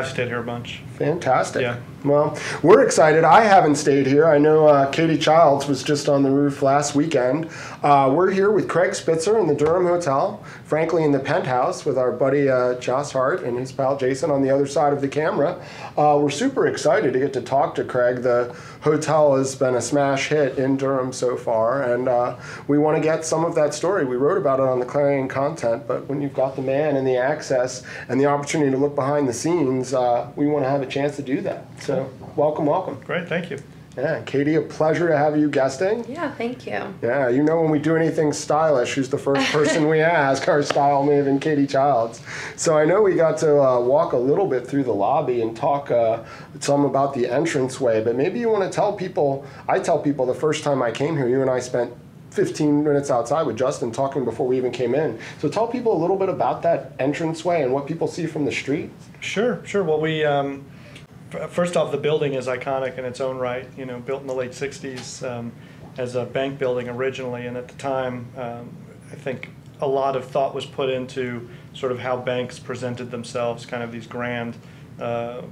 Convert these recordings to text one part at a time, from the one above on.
I've stayed here a bunch. Fantastic. Yeah. Well, we're excited. I haven't stayed here. I know uh, Cady Childs was just on the roof last weekend. Uh, we're here with Craig Spitzer in the Durham Hotel, frankly, in the penthouse with our buddy uh, Josh Hardt and his pal Jason on the other side of the camera. Uh, we're super excited to get to talk to Craig. The hotel has been a smash hit in Durham so far, and uh, we want to get some of that story. We wrote about it on the Clarion content, but when you've got the man and the access and the opportunity to look behind the scenes, uh, we want to have a chance to do that. So, welcome, welcome. Great, thank you. Yeah, Cady, a pleasure to have you guesting. Yeah, thank you. Yeah, you know when we do anything stylish, who's the first person we ask? Our style maven, Cady Childs. So I know we got to uh, walk a little bit through the lobby and talk uh, some about the entranceway, but maybe you want to tell people. I tell people the first time I came here, you and I spent 15 minutes outside with Justin talking before we even came in. So tell people a little bit about that entranceway and what people see from the street. Sure, sure. Well, we um, f- first off, the building is iconic in its own right. You know, built in the late '60s um, as a bank building originally, and at the time, um, I think a lot of thought was put into sort of how banks presented themselves, kind of these grand uh,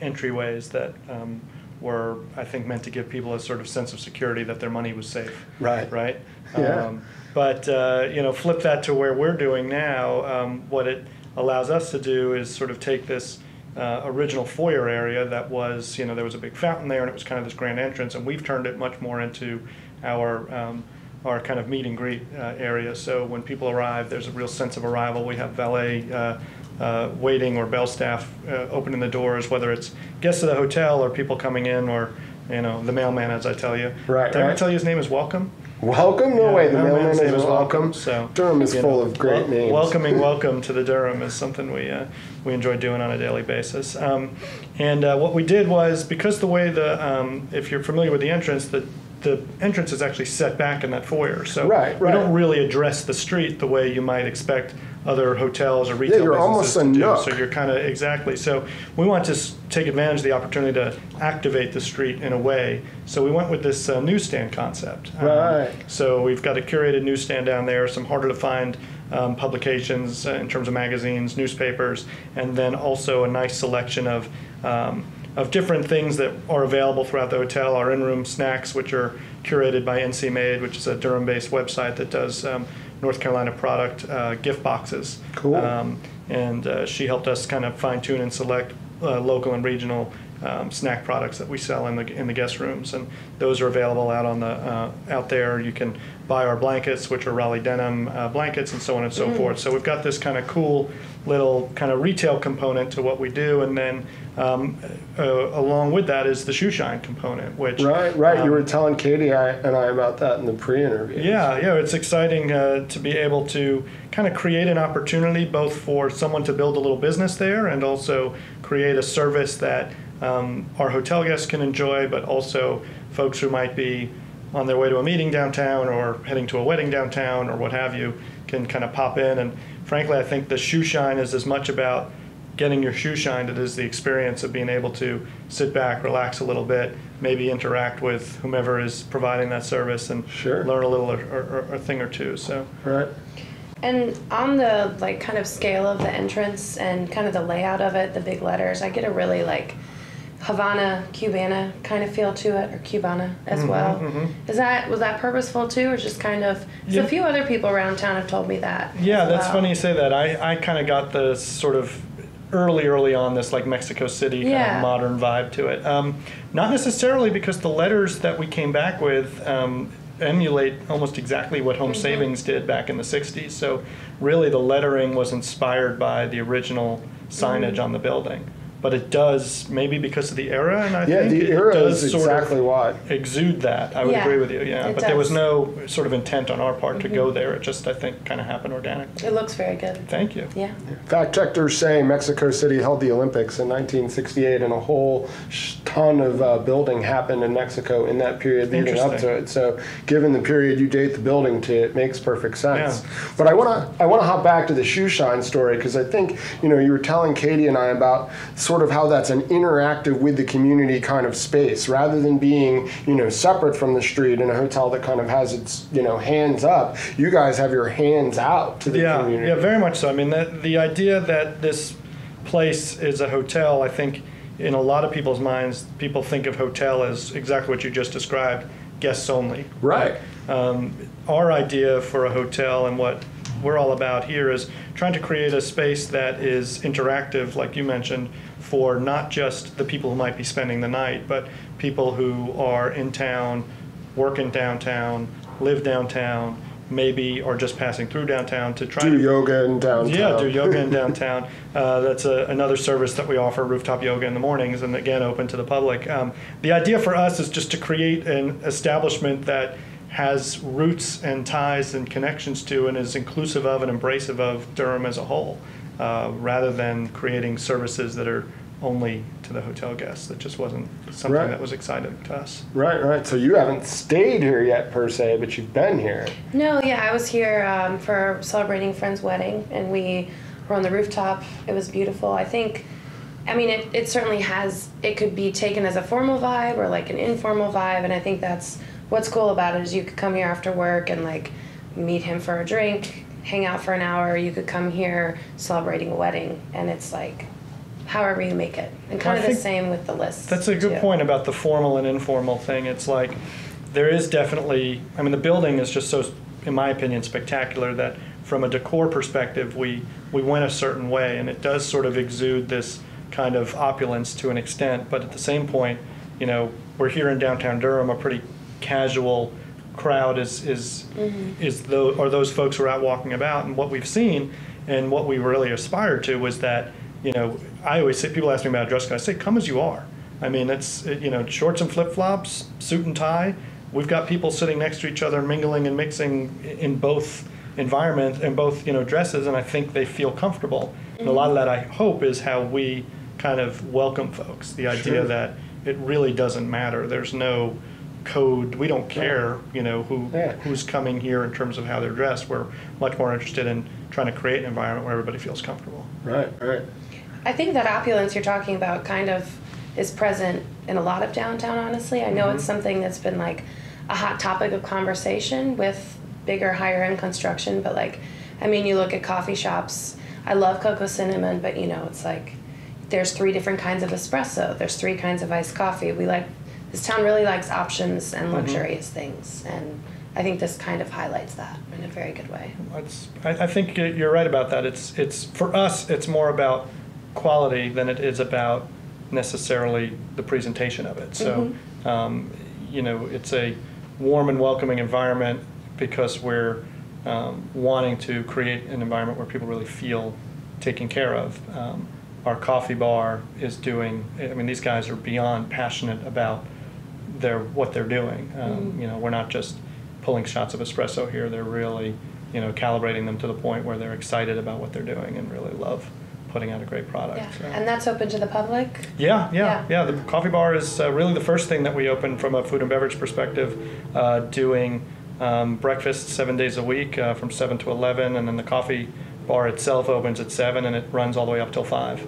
entryways that. Um, were, I think, meant to give people a sort of sense of security that their money was safe. Right. Right. Yeah. Um, but uh, you know, flip that to where we're doing now. Um, what it allows us to do is sort of take this uh, original foyer area that was, you know, there was a big fountain there, and it was kind of this grand entrance, and we've turned it much more into our um, our kind of meet and greet uh, area. So when people arrive, there's a real sense of arrival. We have valet. Uh, uh, waiting or bell staff uh, opening the doors, whether it's guests of the hotel or people coming in, or you know the mailman, as I tell you. Right, Did I tell you his name is Welcome? Welcome? No Yeah, way, the mailman's mailman name is welcome. So Durham is full know, of great wel- names. Welcoming welcome to the Durham is something we uh, we enjoy doing on a daily basis. Um, and uh, what we did was because the way the um, if you're familiar with the entrance, the the entrance is actually set back in that foyer, so Right, we don't really address the street the way you might expect other hotels or retail yeah, you're businesses almost a to do. nook. So you're kind of exactly. So we want to take advantage of the opportunity to activate the street in a way. So we went with this uh, newsstand concept. Um, Right. so we've got a curated newsstand down there, some harder to find um, publications uh, in terms of magazines, newspapers, and then also a nice selection of um, of different things that are available throughout the hotel. Our in-room snacks, which are curated by NC Made, which is a Durham-based website that does um, North Carolina product uh, gift boxes. Cool. Um, and uh, she helped us kind of fine tune and select uh, local and regional um, snack products that we sell in the in the guest rooms, and those are available out on the uh, out there. You can buy our blankets, which are Raleigh denim uh, blankets, and so on and so forth. So we've got this kind of cool little kind of retail component to what we do, and then um, uh, along with that is the shoe shine component, which Right, right. you um, were telling Cady I, and I about that in the pre-interview. yeah, yeah, it's exciting uh, to be able to kind of create an opportunity both for someone to build a little business there and also create a service that um, our hotel guests can enjoy, but also folks who might be on their way to a meeting downtown or heading to a wedding downtown or what have you can kind of pop in. And frankly, I think the shoe shine is as much about getting your shoe shined it is the experience of being able to sit back, relax a little bit, maybe interact with whomever is providing that service and Sure. learn a little or, or, or a thing or two. So Right. And on the like kind of scale of the entrance and kind of the layout of it, the big letters, I get a really like Havana, Cubana kind of feel to it, or Cubana as Mm-hmm, well. Is that was that purposeful too, or just kind of? Yeah. a few other people around town have told me that. yeah, that's well. funny you say that. I, I kind of got the sort of early, early on this like Mexico City kind Yeah. of modern vibe to it. Um, not necessarily because the letters that we came back with um, emulate almost exactly what Home Savings did back in the 60s. So really the lettering was inspired by the original signage on the building. But it does, maybe because of the era, and I Yeah, think the it era does is sort of exactly why. exude that. I would Yeah, agree with you. Yeah, it but there was. Mm-hmm. no sort of intent on our part to go there. It just I think kind of happened organically. It looks very good. Thank you. Yeah. Fact checkers say Mexico City held the Olympics in 1968, and a whole ton of uh, building happened in Mexico in that period leading up to it. So, given the period you date the building to, it makes perfect sense. Yeah. But I want to I want to hop back to the shoe shine story because I think you know you were telling Cady and I about sort of how that's an interactive with the community kind of space rather than being you know separate from the street in a hotel that kind of has its you know hands up. You guys have your hands out to the Yeah, community. yeah, very much so. I mean, that, the idea that this place is a hotel, I think in a lot of people's minds, people think of hotel as exactly what you just described, guests only. Right. Um, our idea for a hotel and what we're all about here is trying to create a space that is interactive, like you mentioned, for not just the people who might be spending the night, but people who are in town, work in downtown, live downtown, maybe are just passing through downtown to try Do to yoga in downtown. yeah, do yoga in downtown. Uh, that's a, another service that we offer, rooftop yoga in the mornings, and again, open to the public. Um, the idea for us is just to create an establishment that has roots and ties and connections to and is inclusive of and embracive of Durham as a whole, uh, rather than creating services that are only to the hotel guests. That just wasn't something Right. that was exciting to us. Right, right. So you haven't stayed here yet per se, but you've been here. No, yeah, I was here um, for celebrating a friend's wedding, and we were on the rooftop. It was beautiful. I think, I mean, it, it certainly has, it could be taken as a formal vibe or like an informal vibe, and I think that's what's cool about it is you could come here after work and like meet him for a drink, hang out for an hour. You could come here celebrating a wedding, and it's like, however you make it, and kind of the same with the list. That's a good too. point about the formal and informal thing. It's like there is definitely. I mean, the building is just so, in my opinion, spectacular that from a decor perspective, we we went a certain way, and it does sort of exude this kind of opulence to an extent. But at the same point, you know, we're here in downtown Durham, a pretty casual crowd is is mm-hmm. is those are those folks who are out walking about, and what we've seen and what we really aspire to was that you know I always say people ask me about dress code, I say come as you are. I mean it's it, you know shorts and flip flops, suit and tie. We've got people sitting next to each other, mingling and mixing in both environments and both you know dresses, and I think they feel comfortable. And a lot of that I hope is how we kind of welcome folks. The idea Sure. that it really doesn't matter. There's no code. We don't care, you know, who Yeah. who's coming here in terms of how they're dressed. We're much more interested in trying to create an environment where everybody feels comfortable. Right, right. I think that opulence you're talking about kind of is present in a lot of downtown, honestly. I know it's mm-hmm. something that's been like a hot topic of conversation with bigger, higher end construction, but like, I mean, you look at coffee shops. I love Cocoa Cinnamon, but you know, it's like there's three different kinds of espresso, there's three kinds of iced coffee. We like, this town really likes options and luxurious things, and I think this kind of highlights that in a very good way. It's, I, I think you- you're right about that. It's it's for us. It's more about quality than it is about necessarily the presentation of it. So, um, you know, it's a warm and welcoming environment because we're um, wanting to create an environment where people really feel taken care of. Um, our coffee bar is doing. I mean, these guys are beyond passionate about their what they're doing. Um, You know, we're not just pulling shots of espresso here. They're really, you know, calibrating them to the point where they're excited about what they're doing and really love putting out a great product. Yeah, So- and that's open to the public. yeah, yeah, Yeah. yeah. The coffee bar is uh, really the first thing that we opened from a food and beverage perspective, uh, doing um, breakfast seven days a week uh, from 7 to 11, and then the coffee bar itself opens at 7 and it runs all the way up till 5.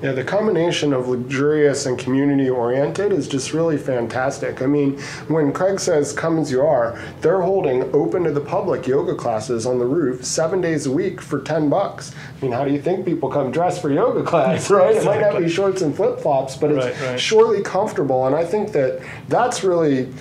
Yeah, the combination of luxurious and community oriented is just really fantastic. I mean, when Craig says come as you are, they're holding open to the public yoga classes on the roof seven days a week for 10 bucks. I mean, how do you think people come dressed for yoga class, right? It might not be shorts and flip flops, but it's Right, right. surely comfortable. And I think that that's really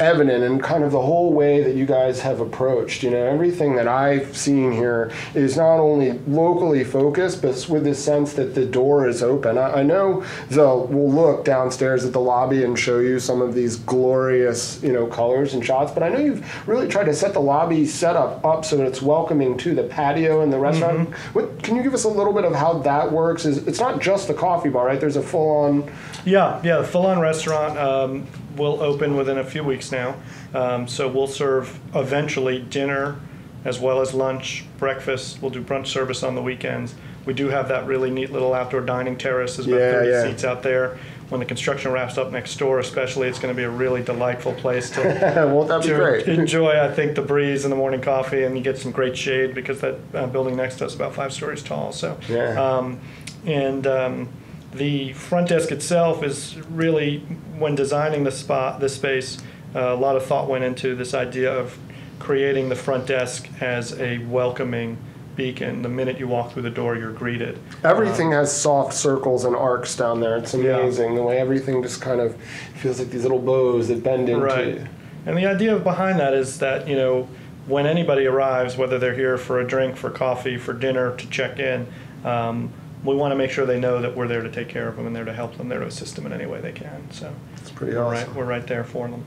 evident in kind of the whole way that you guys have approached. You know, everything that I've seen here is not only locally focused, but with this sense that the door is open. I, I know the we'll look downstairs at the lobby and show you some of these glorious, you know, colors and shots. But I know you've really tried to set the lobby setup up so that it's welcoming to the patio and the restaurant. What can you give us a little bit of how that works? Is it's not just the coffee bar, right? There's a full-on. Yeah, yeah. The full-on restaurant um, will open within a few weeks now. Um, so we'll serve eventually dinner, as well as lunch, breakfast. We'll do brunch service on the weekends. We do have that really neat little outdoor dining terrace. There's about Yeah, 30 yeah. seats out there. When the construction wraps up next door, especially, it's going to be a really delightful place to Won't that be great? enjoy, I think, the breeze and the morning coffee, and you get some great shade because that uh, building next to us is about five stories tall. So, Yeah. um, and um, the front desk itself is really, when designing the spot, the space, uh, a lot of thought went into this idea of creating the front desk as a welcoming beacon. The minute you walk through the door, you're greeted. Everything has soft circles and arcs down there. It's Yeah. amazing the way everything just kind of feels like these little bows that bend into. Right. And the idea behind that is that, you know, when anybody arrives, whether they're here for a drink, for coffee, for dinner, to check in, um, we want to make sure they know that we're there to take care of them and there to help them, there to assist them in any way they can. So It's pretty we're awesome. right, we're right there for them.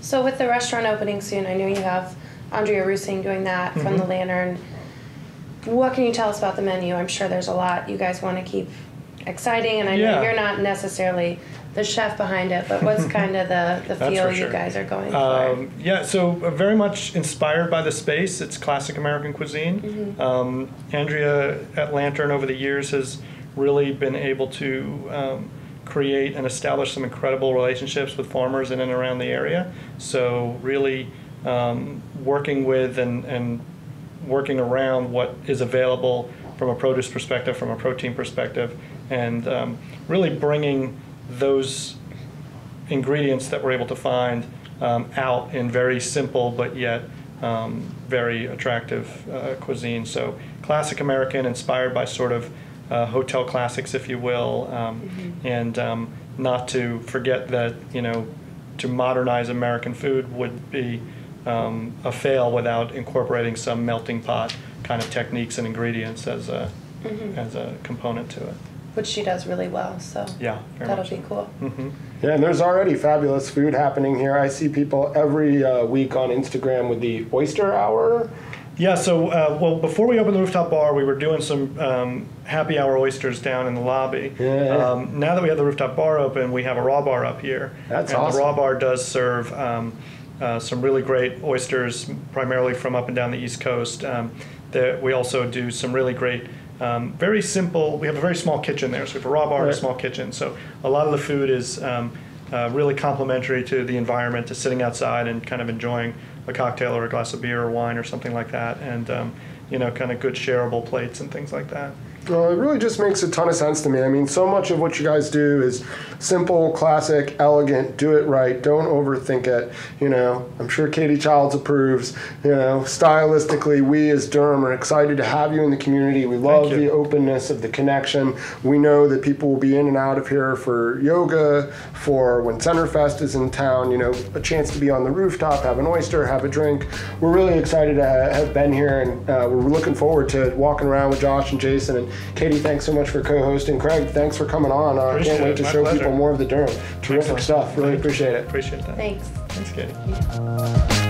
So with the restaurant opening soon, I know you have Andrea Reusing doing that from Mm-hmm. the Lantern. What can you tell us about the menu? I'm sure there's a lot you guys want to keep exciting, and I know you're not necessarily the chef behind it, but what's kind of the, the feel for you guys are going for? Um, yeah, so uh, very much inspired by the space. It's classic American cuisine. Mm-hmm. Um, Andrea at Lantern over the years has really been able to um, create and establish some incredible relationships with farmers in and around the area. So really um, working with and, and working around what is available from a produce perspective, from a protein perspective, and um, really bringing those ingredients that we're able to find um, out in very simple but yet um, very attractive uh, cuisine. So classic American, inspired by sort of uh, hotel classics, if you will, um, and um, not to forget that you know to modernize American food would be um, a fail without incorporating some melting pot kind of techniques and ingredients as a as a component to it. Which she does really well, so Yeah, very that'll much be so. cool. hmm Yeah, and there's already fabulous food happening here. I see people every uh, week on Instagram with the oyster hour. Yeah, so uh, well, before we opened the rooftop bar, we were doing some um, happy hour oysters down in the lobby. Yeah. Um, now that we have the rooftop bar open, we have a raw bar up here. That's and awesome. The raw bar does serve um, uh, some really great oysters, primarily from up and down the East Coast. Um, that we also do some really great. Um, very simple. We have a very small kitchen there, so we have a raw bar and a small kitchen. So a lot of the food is um, uh, really complementary to the environment, to sitting outside and kind of enjoying a cocktail or a glass of beer or wine or something like that, and um, you know, kind of good shareable plates and things like that. Well, it really just makes a ton of sense to me. I mean, so much of what you guys do is simple, classic, elegant, do it right, don't overthink it. You know, I'm sure Cady Childs approves. You know, stylistically, we as Durham are excited to have you in the community. We love the openness of the connection. We know that people will be in and out of here for yoga, for when Centerfest is in town, you know, a chance to be on the rooftop, have an oyster, have a drink. We're really excited to have been here and uh, we're looking forward to walking around with Josh and Jason. And Cady, thanks so much for co hosting. Craig, thanks for coming on. I uh, can't wait to show pleasure. people more of the Durham. Terrific Excellent. stuff. Really Thank you. appreciate it. Appreciate that. Thanks. Thanks, Cady.